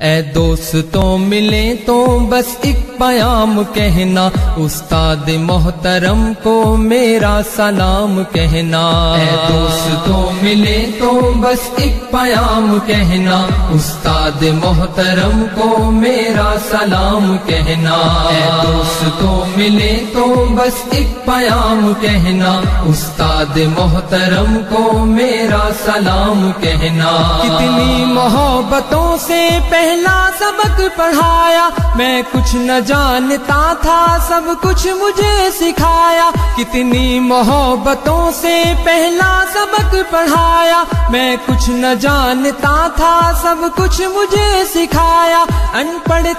ए दोस्तों मिले तो बस एक प्याम कहना, उस्ताद मोहतरम को मेरा सलाम कहना। ए दोस्तों मिले तो बस एक प्याम कहना, उस्ताद मोहतरम को मेरा सलाम कहना। दोस्तों मिले तो बस एक पयाम कहना। उस्ताद मोहतरम को मेरा सलाम कहना। कितनी मोहब्बतों से पहला सबक पढ़ाया। मैं कुछ न जानता था, सब कुछ मुझे सिखाया। कितनी मोहब्बतों से पहला सबक पढ़ाया। मैं कुछ न जानता था, सब कुछ मुझे सिखाया। अनपढ़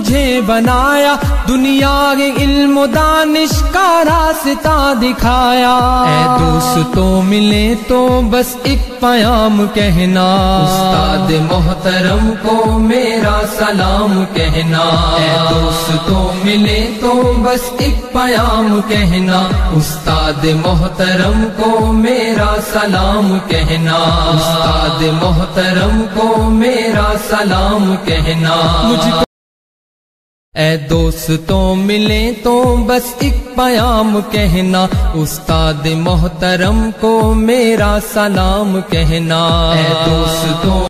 मुझे बनाया दुनिया के इल्म दानिश का रास्ता दिखाया। दोस्तों मिले तो बस एक पयाम कहना। उस्ताद मोहतरम को मेरा सलाम कहना। दोस्तों मिले तो बस एक पयाम कहना। उस्ताद मोहतरम को मेरा सलाम कहना। उस्ताद मोहतरम को मेरा सलाम कहना। ए दोस्तों मिले तो बस एक प्याम कहना, उस्ताद मोहतरम को मेरा सलाम कहना। ए दोस्तों